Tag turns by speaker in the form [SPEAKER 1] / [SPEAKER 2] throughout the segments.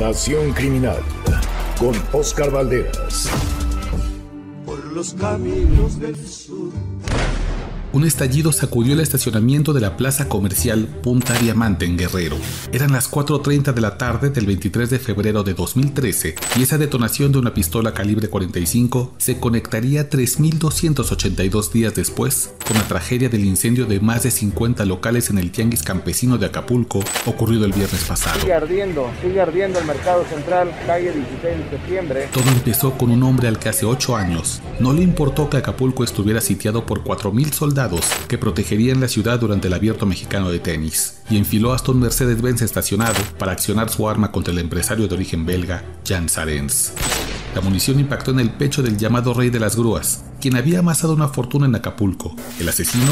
[SPEAKER 1] Nación Criminal con Oscar Valderas.
[SPEAKER 2] Por los caminos del sur
[SPEAKER 3] un estallido sacudió el estacionamiento de la plaza comercial Punta Diamante en Guerrero. Eran las 4.30 de la tarde del 23 de febrero de 2013 y esa detonación de una pistola calibre 45 se conectaría 3.282 días después con la tragedia del incendio de más de 50 locales en el Tianguis Campesino de Acapulco ocurrido el viernes pasado.
[SPEAKER 4] Sigue ardiendo, sigue ardiendo el mercado central, calle 16 de septiembre.
[SPEAKER 3] Todo empezó con un hombre al que hace 8 años no le importó que Acapulco estuviera sitiado por 4.000 soldados que protegerían la ciudad durante el abierto mexicano de tenis, y enfiló hasta un Mercedes-Benz estacionado para accionar su arma contra el empresario de origen belga, Jan Sarens. La munición impactó en el pecho del llamado rey de las grúas, quien había amasado una fortuna en Acapulco. El asesino,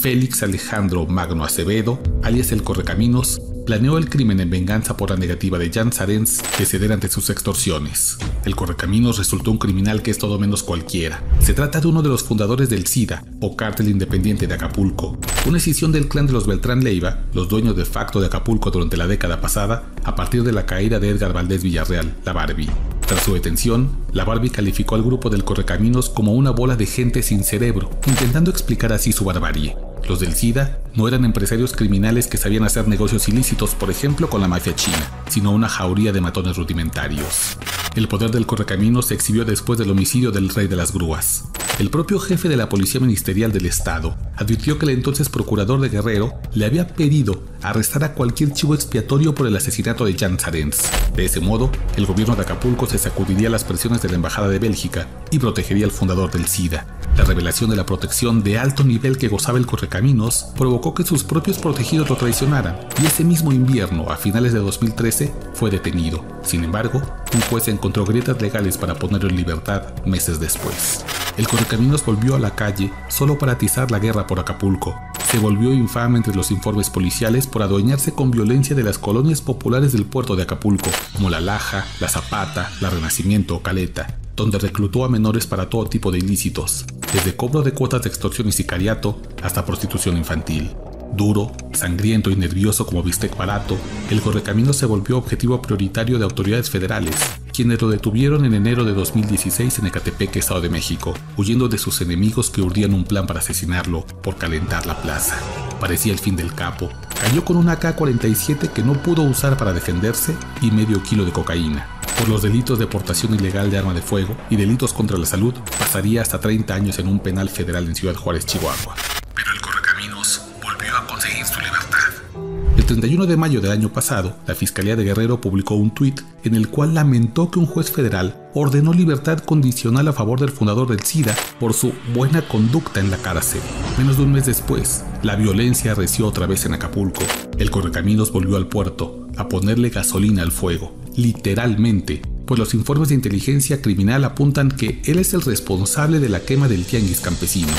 [SPEAKER 3] Félix Alejandro Magno Acevedo, alias el Correcaminos, planeó el crimen en venganza por la negativa de Jan Sarens de ceder ante sus extorsiones. El Correcaminos resultó un criminal que es todo menos cualquiera. Se trata de uno de los fundadores del SIDA, o Cártel Independiente de Acapulco, una escisión del clan de los Beltrán Leiva, los dueños de facto de Acapulco durante la década pasada, a partir de la caída de Edgar Valdés Villarreal, la Barbie. Tras su detención, la Barbie calificó al grupo del Correcaminos como una bola de gente sin cerebro, intentando explicar así su barbarie. Los del SIDA no eran empresarios criminales que sabían hacer negocios ilícitos, por ejemplo, con la mafia china, sino una jauría de matones rudimentarios. El poder del correcamino se exhibió después del homicidio del rey de las grúas. El propio jefe de la Policía Ministerial del Estado advirtió que el entonces procurador de Guerrero le había pedido arrestar a cualquier chivo expiatorio por el asesinato de Jan Sarens. De ese modo, el gobierno de Acapulco se sacudiría las presiones de la Embajada de Bélgica y protegería al fundador del SIDA. La revelación de la protección de alto nivel que gozaba el Correcaminos provocó que sus propios protegidos lo traicionaran y ese mismo invierno, a finales de 2013, fue detenido. Sin embargo, un juez encontró grietas legales para ponerlo en libertad meses después. El Correcaminos volvió a la calle solo para atizar la guerra por Acapulco. Se volvió infame entre los informes policiales por adueñarse con violencia de las colonias populares del puerto de Acapulco, como La Laja, La Zapata, La Renacimiento o Caleta, donde reclutó a menores para todo tipo de ilícitos, desde cobro de cuotas de extorsión y sicariato hasta prostitución infantil. Duro, sangriento y nervioso como bistec barato, el correcamino se volvió objetivo prioritario de autoridades federales, quienes lo detuvieron en enero de 2016 en Ecatepec, Estado de México, huyendo de sus enemigos que urdían un plan para asesinarlo por calentar la plaza. Parecía el fin del capo. Cayó con una AK-47 que no pudo usar para defenderse y medio kilo de cocaína. Por los delitos de portación ilegal de arma de fuego y delitos contra la salud, pasaría hasta 30 años en un penal federal en Ciudad Juárez, Chihuahua. Pero el Correcaminos volvió a conseguir su libertad. El 31 de mayo del año pasado, la Fiscalía de Guerrero publicó un tuit en el cual lamentó que un juez federal ordenó libertad condicional a favor del fundador del SIDA por su buena conducta en la cárcel. Menos de un mes después, la violencia arreció otra vez en Acapulco. El Correcaminos volvió al puerto a ponerle gasolina al fuego literalmente, pues los informes de inteligencia criminal apuntan que él es el responsable de la quema del tianguis campesino.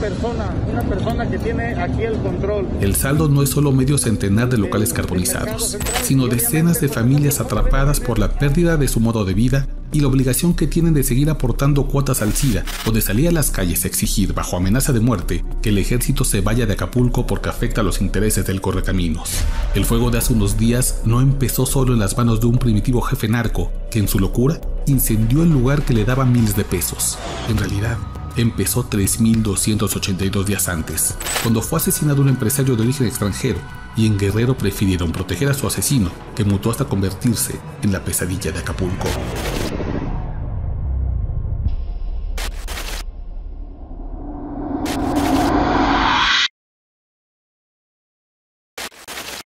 [SPEAKER 4] Persona, una persona que tiene aquí el control.
[SPEAKER 3] El saldo no es solo medio centenar de locales carbonizados, sino decenas de familias atrapadas por la pérdida de su modo de vida y la obligación que tienen de seguir aportando cuotas al SIDA o de salir a las calles a exigir, bajo amenaza de muerte, que el ejército se vaya de Acapulco porque afecta a los intereses del correcaminos. El fuego de hace unos días no empezó solo en las manos de un primitivo jefe narco que en su locura incendió el lugar que le daba miles de pesos. En realidad, empezó 3.282 días antes, cuando fue asesinado un empresario de origen extranjero y en Guerrero prefirieron proteger a su asesino, que mutó hasta convertirse en la pesadilla de Acapulco.